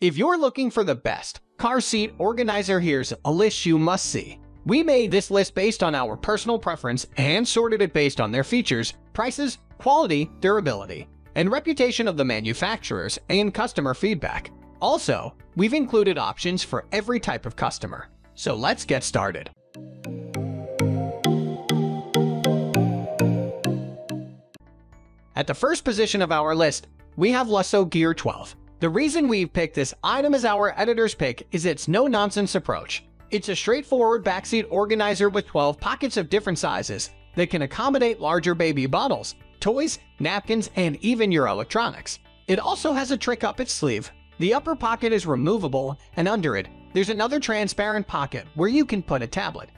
If you're looking for the best car seat organizer, here's a list you must see. We made this list based on our personal preference and sorted it based on their features, prices, quality, durability, and reputation of the manufacturers and customer feedback. Also, we've included options for every type of customer. So let's get started. At the first position of our list, we have Lusso Gear 12. The reason we've picked this item as our editor's pick is its no-nonsense approach. It's a straightforward backseat organizer with 12 pockets of different sizes that can accommodate larger baby bottles, toys, napkins, and even your electronics. It also has a trick up its sleeve. The upper pocket is removable, and under it, there's another transparent pocket where you can put a tablet.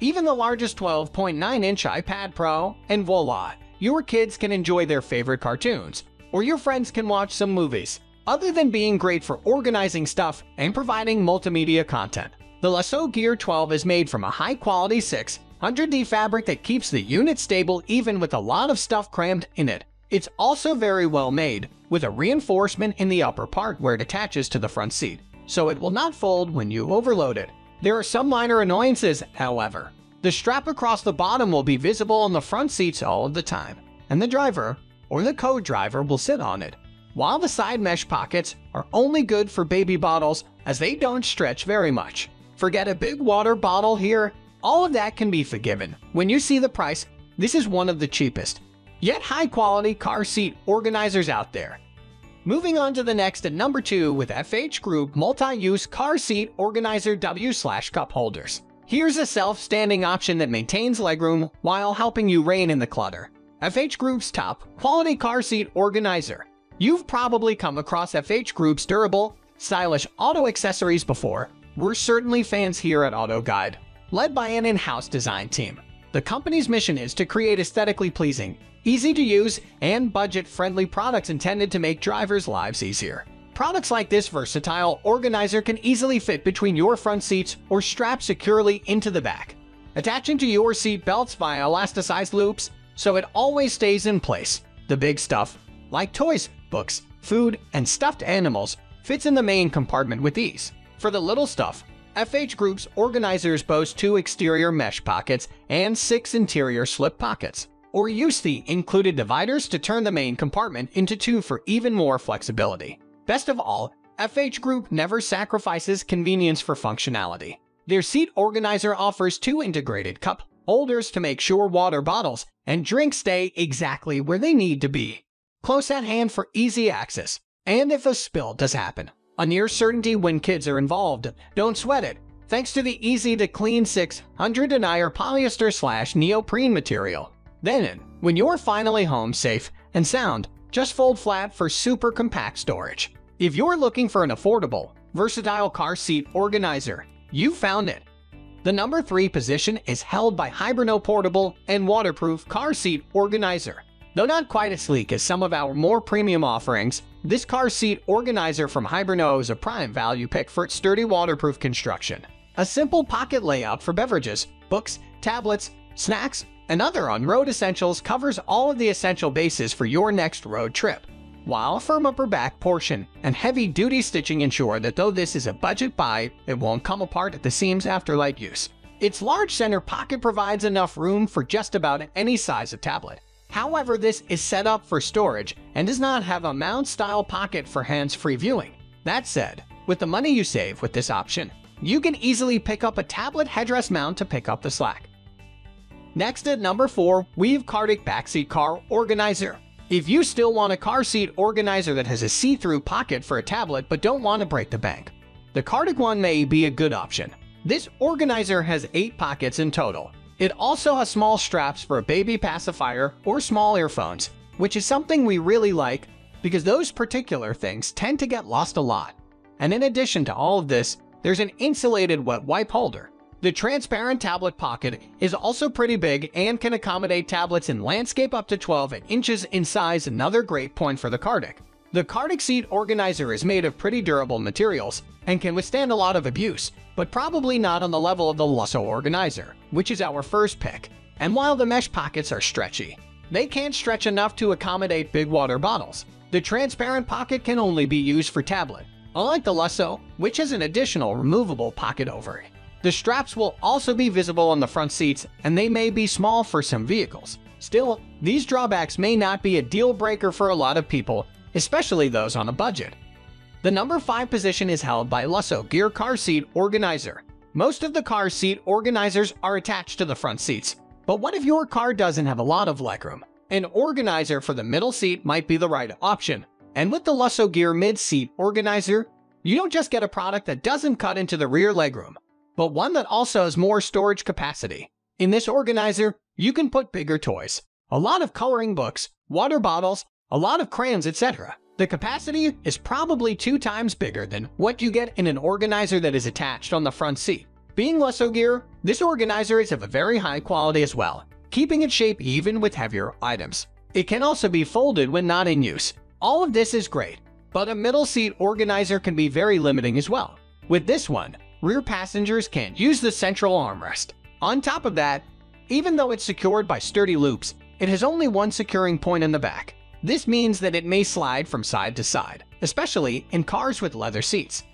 Even the largest 12.9-inch iPad Pro, and voila, your kids can enjoy their favorite cartoons, or your friends can watch some movies. Other than being great for organizing stuff and providing multimedia content, the Lusso Gear 12 is made from a high-quality 600D fabric that keeps the unit stable even with a lot of stuff crammed in it. It's also very well made, with a reinforcement in the upper part where it attaches to the front seat, so it will not fold when you overload it. There are some minor annoyances, however. The strap across the bottom will be visible on the front seats all of the time, and the driver, or the co-driver, will sit on it. While the side mesh pockets are only good for baby bottles as they don't stretch very much. Forget a big water bottle here, all of that can be forgiven. When you see the price, this is one of the cheapest, yet high-quality car seat organizers out there. Moving on to the next at number 2 with FH Group Multi-Use Car Seat Organizer W slash Cup Holders. Here's a self-standing option that maintains legroom while helping you rein in the clutter. FH Group's top quality car seat organizer. You've probably come across FH Group's durable, stylish auto accessories before. We're certainly fans here at Auto Guide. Led by an in-house design team, the company's mission is to create aesthetically pleasing, easy to use, and budget-friendly products intended to make drivers' lives easier. Products like this versatile organizer can easily fit between your front seats or strap securely into the back, attaching to your seat belts via elasticized loops so it always stays in place. The big stuff, like toys, books, food, and stuffed animals, fits in the main compartment with ease. For the little stuff, FH Group's organizers boast two exterior mesh pockets and six interior slip pockets, or use the included dividers to turn the main compartment into two for even more flexibility. Best of all, FH Group never sacrifices convenience for functionality. Their seat organizer offers two integrated cup holders to make sure water bottles and drinks stay exactly where they need to be. Close at hand for easy access, and if a spill does happen, a near certainty when kids are involved. Don't sweat it, thanks to the easy-to-clean 600 denier polyester slash neoprene material. Then, when you're finally home safe and sound, just fold flat for super compact storage. If you're looking for an affordable, versatile car seat organizer, you found it. The number 3 position is held by Hiberno Portable and Waterproof Car Seat Organizer. Though not quite as sleek as some of our more premium offerings, this car seat organizer from Hiberno is a prime value pick for its sturdy waterproof construction. A simple pocket layout for beverages, books, tablets, snacks, and other on-road essentials covers all of the essential bases for your next road trip. While a firm upper back portion and heavy-duty stitching ensure that though this is a budget buy, it won't come apart at the seams after light use. Its large center pocket provides enough room for just about any size of tablet. However, this is set up for storage and does not have a mount-style pocket for hands-free viewing. That said, with the money you save with this option, you can easily pick up a tablet headrest mount to pick up the slack. Next at number 4, we have Backseat Car Organizer. If you still want a car seat organizer that has a see-through pocket for a tablet but don't want to break the bank, the Cartik one may be a good option. This organizer has 8 pockets in total. It also has small straps for a baby pacifier or small earphones, which is something we really like because those particular things tend to get lost a lot. And in addition to all of this, there's an insulated wet wipe holder the transparent tablet pocket is also pretty big and can accommodate tablets in landscape up to 12 inches in size another great point for the Cartik. The Cartik seat organizer is made of pretty durable materials and can withstand a lot of abuse, but probably not on the level of the Lusso organizer, which is our first pick. And while the mesh pockets are stretchy, they can't stretch enough to accommodate big water bottles. The transparent pocket can only be used for tablet, unlike the Lusso, which has an additional removable pocket over it. The straps will also be visible on the front seats, and they may be small for some vehicles. Still, these drawbacks may not be a deal breaker for a lot of people, especially those on a budget. The number 5 position is held by Lusso Gear Car Seat Organizer. Most of the car seat organizers are attached to the front seats, but what if your car doesn't have a lot of legroom? An organizer for the middle seat might be the right option. And with the Lusso Gear Mid-Seat Organizer, you don't just get a product that doesn't cut into the rear legroom, but one that also has more storage capacity. In this organizer, you can put bigger toys, a lot of coloring books, water bottles, a lot of crayons, etc. The capacity is probably two times bigger than what you get in an organizer that is attached on the front seat. Being Lusso gear, this organizer is of a very high quality as well, keeping its shape even with heavier items. It can also be folded when not in use. All of this is great, but a middle seat organizer can be very limiting as well. With this one, rear passengers can't use the central armrest. On top of that, even though it's secured by sturdy loops, it has only one securing point in the back. This means that it may slide from side to side, especially in cars with leather seats.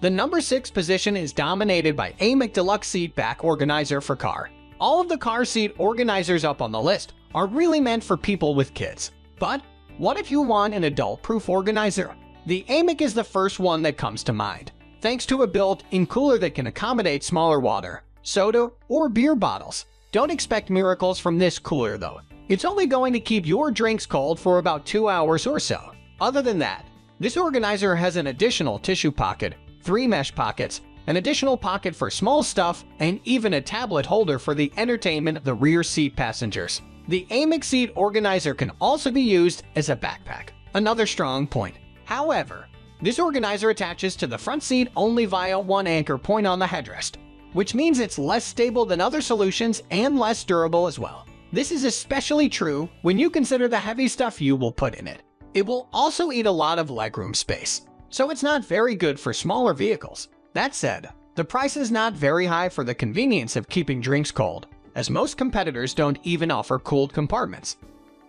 The number 6 position is dominated by AMEIQ Deluxe Seat Back Organizer for car. All of the car seat organizers up on the list are really meant for people with kids. But what if you want an adult-proof organizer? The AMEIQ is the first one that comes to mind, thanks to a built-in cooler that can accommodate smaller water, soda, or beer bottles. Don't expect miracles from this cooler though. It's only going to keep your drinks cold for about 2 hours or so. Other than that, this organizer has an additional tissue pocket, three mesh pockets, an additional pocket for small stuff, and even a tablet holder for the entertainment of the rear seat passengers. The AMEIQ seat organizer can also be used as a backpack, another strong point. However, this organizer attaches to the front seat only via one anchor point on the headrest, which means it's less stable than other solutions and less durable as well. This is especially true when you consider the heavy stuff you will put in it. It will also eat a lot of legroom space, so it's not very good for smaller vehicles. That said, the price is not very high for the convenience of keeping drinks cold, as most competitors don't even offer cooled compartments.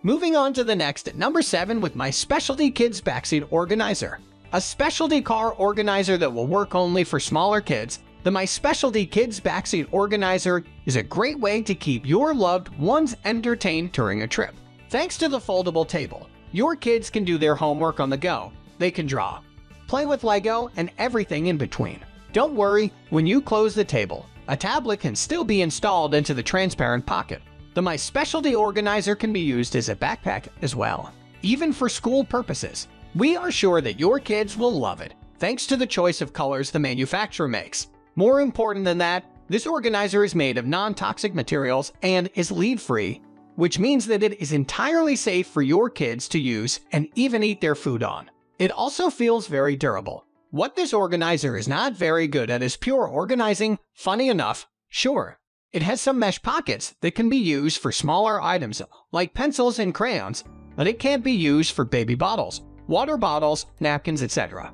Moving on to the next at number 7 with my Specialty Kids Backseat Organizer. A specialty car organizer that will work only for smaller kids the My Specialty Kids Backseat Organizer is a great way to keep your loved ones entertained during a trip. Thanks to the foldable table, your kids can do their homework on the go. They can draw, play with Lego, and everything in between. Don't worry, when you close the table, a tablet can still be installed into the transparent pocket. The My Specialty Organizer can be used as a backpack as well, even for school purposes. We are sure that your kids will love it, thanks to the choice of colors the manufacturer makes. More important than that, this organizer is made of non-toxic materials and is lead-free, which means that it is entirely safe for your kids to use and even eat their food on. It also feels very durable. What this organizer is not very good at is pure organizing. Funny enough, sure, it has some mesh pockets that can be used for smaller items like pencils and crayons, but it can't be used for baby bottles, water bottles, napkins, etc.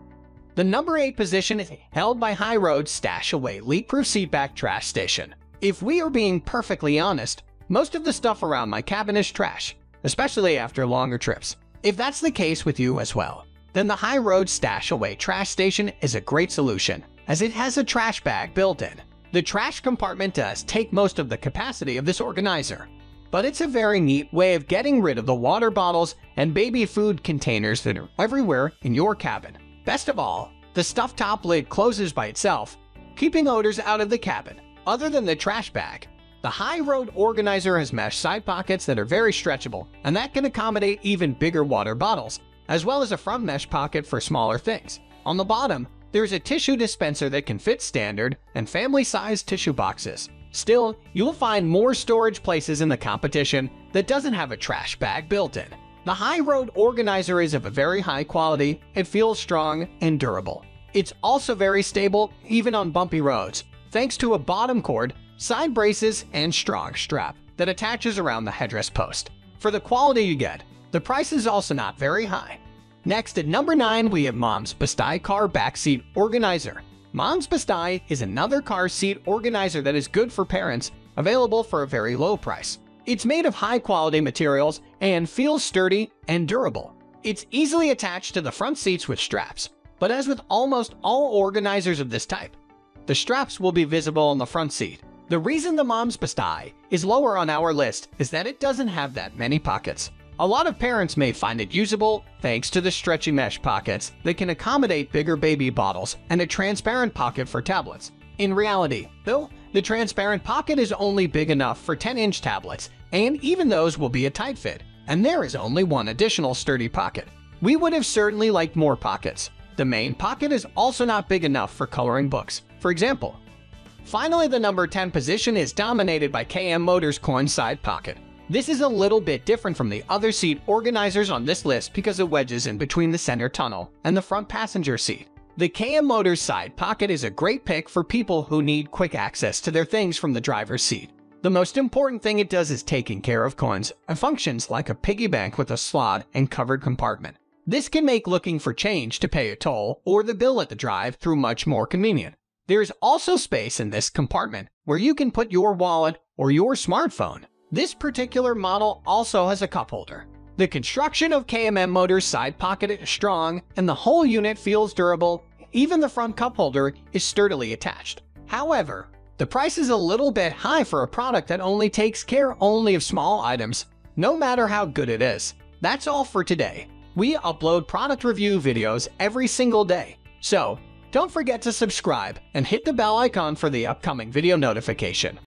The number 8 position is held by High Road Stash Away Leak-Proof Seatback Trash Station. If we are being perfectly honest, most of the stuff around my cabin is trash, especially after longer trips. If that's the case with you as well, then the High Road Stash Away Trash Station is a great solution, as it has a trash bag built in. The trash compartment does take most of the capacity of this organizer, but it's a very neat way of getting rid of the water bottles and baby food containers that are everywhere in your cabin. Best of all, the stuffed top lid closes by itself, keeping odors out of the cabin, other than the trash bag. The High Road Organizer has mesh side pockets that are very stretchable, and that can accommodate even bigger water bottles, as well as a front mesh pocket for smaller things. On the bottom, there's a tissue dispenser that can fit standard and family-sized tissue boxes. Still, you'll find more storage places in the competition that doesn't have a trash bag built in. The High Road Organizer is of a very high quality, it feels strong and durable. It's also very stable even on bumpy roads, thanks to a bottom cord, side braces, and strong strap that attaches around the headrest post. For the quality you get, the price is also not very high. Next at number 9 we have Mom's Besty Car Backseat Organizer. Mom's Besty is another car seat organizer that is good for parents, available for a very low price. It's made of high-quality materials and feels sturdy and durable. It's easily attached to the front seats with straps, But as with almost all organizers of this type, the straps will be visible on the front seat. The reason the Mom's Besty is lower on our list is that it doesn't have that many pockets. A lot of parents may find it usable thanks to the stretchy mesh pockets that can accommodate bigger baby bottles and a transparent pocket for tablets. In reality, though, the transparent pocket is only big enough for 10-inch tablets, and even those will be a tight fit, and there is only one additional sturdy pocket. We would have certainly liked more pockets. The main pocket is also not big enough for coloring books, for example. Finally, the number 10 position is dominated by KM Motors coin side pocket. This is a little bit different from the other seat organizers on this list because it wedges in between the center tunnel and the front passenger seat. The KM Motors side pocket is a great pick for people who need quick access to their things from the driver's seat. The most important thing it does is taking care of coins and functions like a piggy bank with a slot and covered compartment. This can make looking for change to pay a toll or the bill at the drive-through much more convenient. There is also space in this compartment where you can put your wallet or your smartphone. This particular model also has a cup holder. The construction of KMM Motors side pocket is strong and the whole unit feels durable. Even the front cup holder is sturdily attached. However, the price is a little bit high for a product that only takes care only of small items, no matter how good it is. That's all for today. We upload product review videos every single day, so don't forget to subscribe and hit the bell icon for the upcoming video notification.